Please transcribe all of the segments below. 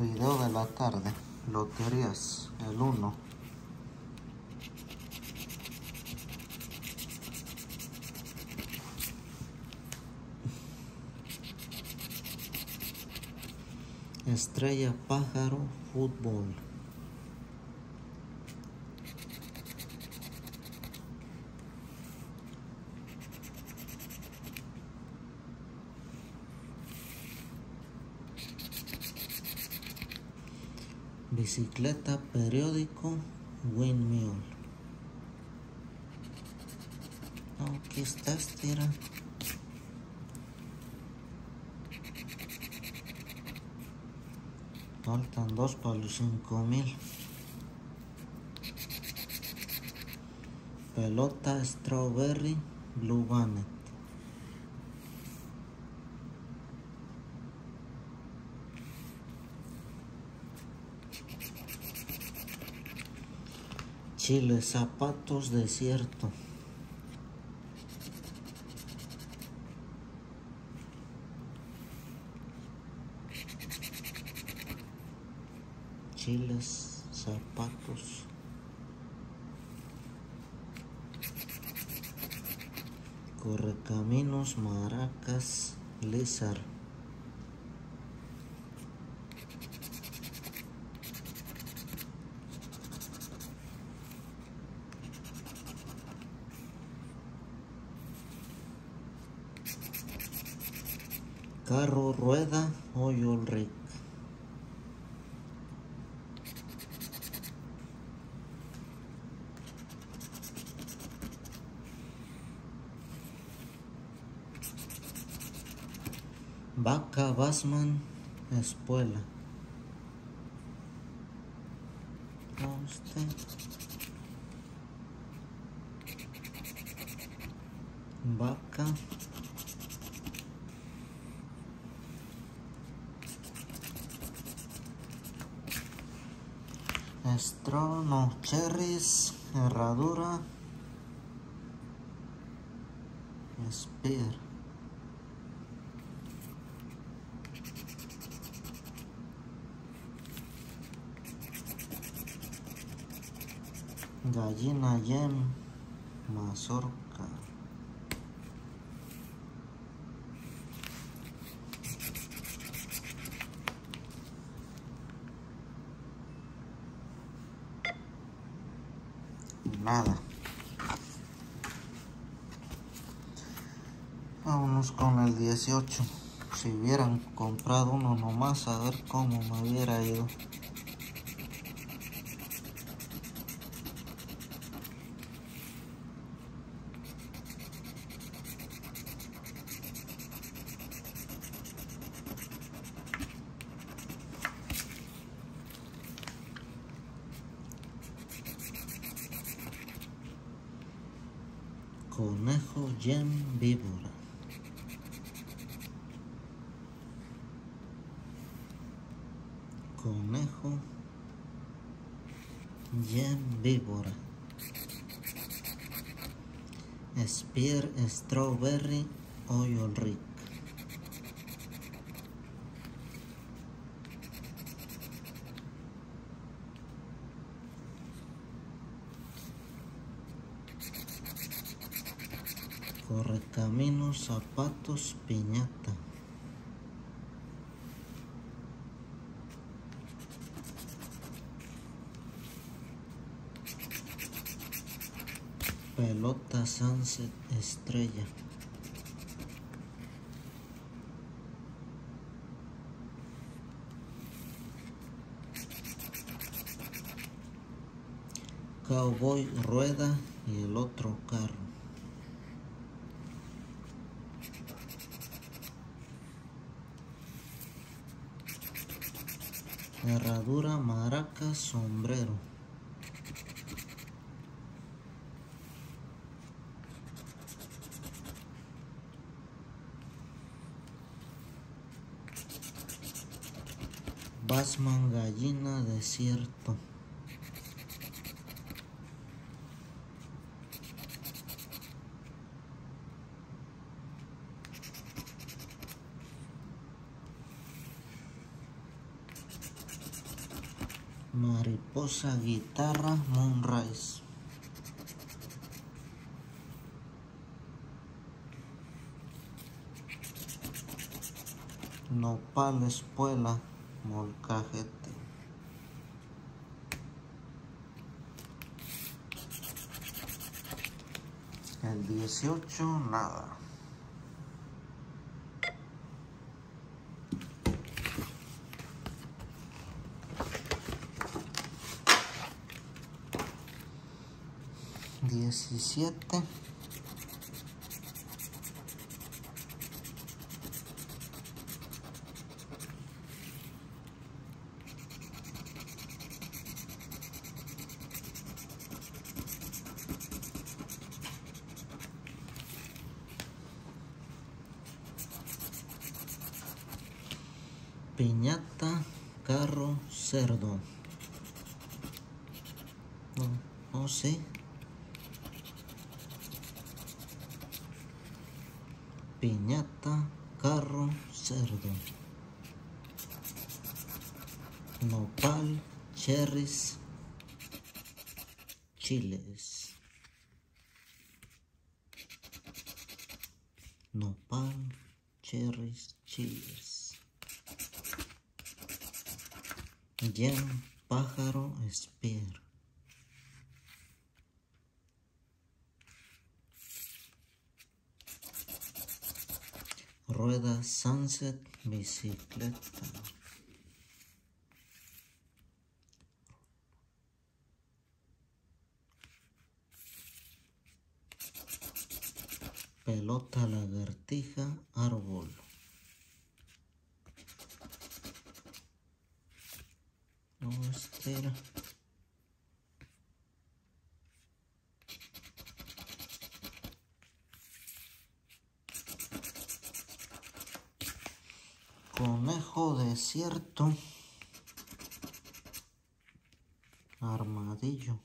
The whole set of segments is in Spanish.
Video de la tarde. Loterías. El 1. Estrella Pájaro Fútbol. Bicicleta periódico Windmill. Aquí está estira. Faltan dos para los cinco mil. Pelota Strawberry Blue Bannet. Chile Zapatos Desierto. Chiles, zapatos. Correcaminos, maracas, lizard. Carro, rueda, oil rig. Vaca, Basman, espuela. Vaca. Estrono, cherries, herradura. Spear. Gallina yem, mazorca. Nada. Vámonos con el 18. Si hubieran comprado uno nomás, a ver cómo me hubiera ido. Conejo Gem Víbora. Conejo Gem Víbora. Spear Strawberry Oil. Correcaminos, zapatos, piñata. Pelota Sunset Estrella. Cowboy rueda y el otro carro. Herradura, maraca, sombrero. Basman, gallina, desierto. Mariposa guitarra Moonrise. Nopal espuela molcajete. El 18 nada. Diecisiete. Piñata, carro, cerdo. No, no sé. Piñata, carro, cerdo. Nopal, cherries, chiles. Nopal, cherries, chiles. Yem, pájaro, spear. Rueda Sunset, bicicleta. Pelota lagartija, árbol. Este. Conejo desierto. Armadillo.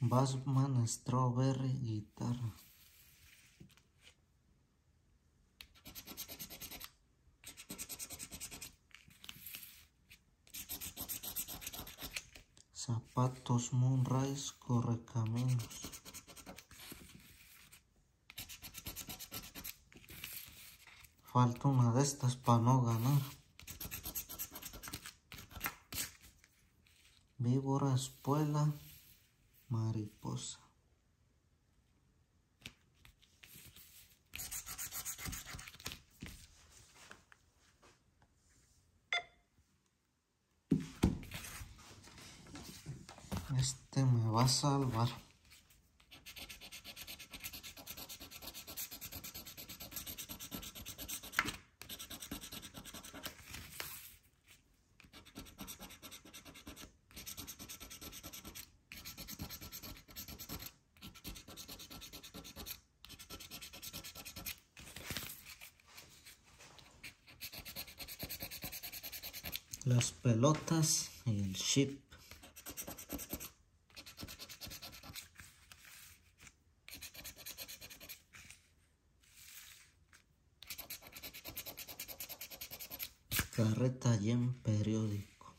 Batman Strawberry guitarra. Zapatos Moonrise Correcaminos. Falta una de estas para no ganar. Víbora, espuela, mariposa. Este me va a salvar. Las pelotas y el chip. Carreta en periódico.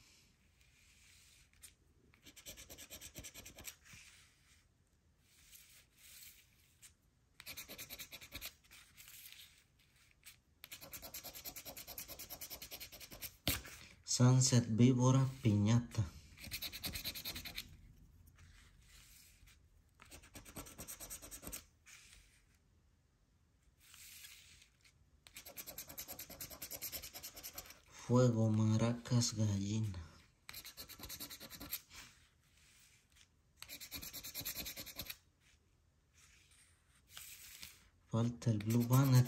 Sunset víbora piñata. Fuego, maracas, gallina. Falta el Blue Banner.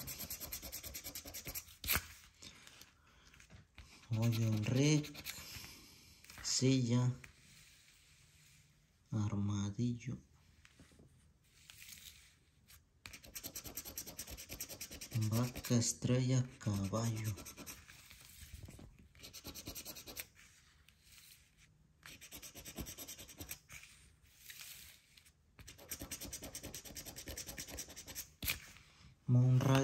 Rick. Silla. Armadillo. Vaca, estrella, caballo.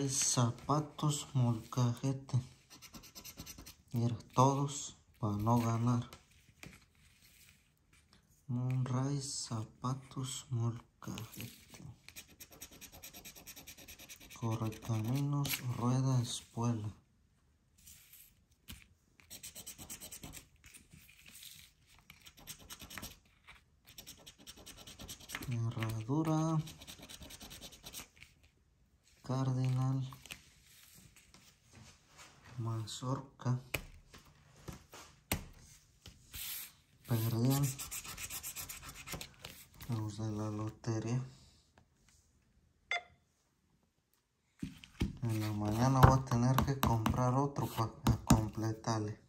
Zapatos molcajete. Mira, todos para no ganar. Monray zapatos molcajete. Correcaminos, rueda, espuela. Herradura. Cardinal. Mazorca. Perdían los de la lotería. En la mañana voy a tener que comprar otro para completarle.